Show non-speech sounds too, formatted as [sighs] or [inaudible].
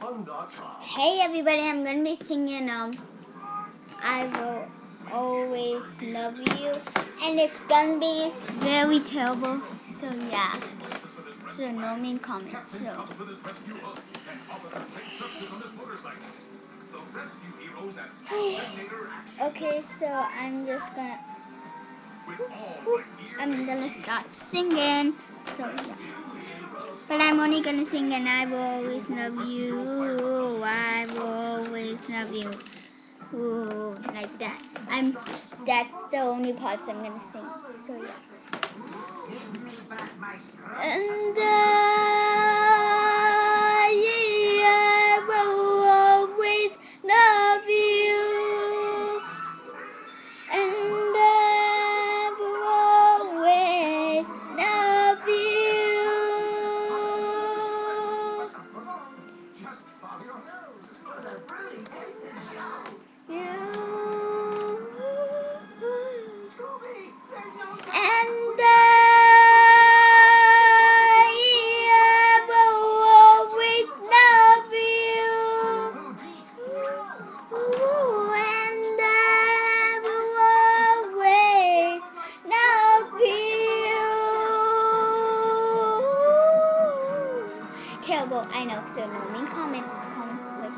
Hey everybody, I'm gonna be singing um I will always love you and it's gonna be very terrible. So yeah. So no mean comments. So [sighs] Okay, so I'm just gonna I'm gonna start singing. So yeah. But I'm only gonna sing and I will always love you. I will always love you. Ooh, like that. I'm that's the only parts I'm gonna sing. So yeah. Terrible, I know. So no mean comments. Comment,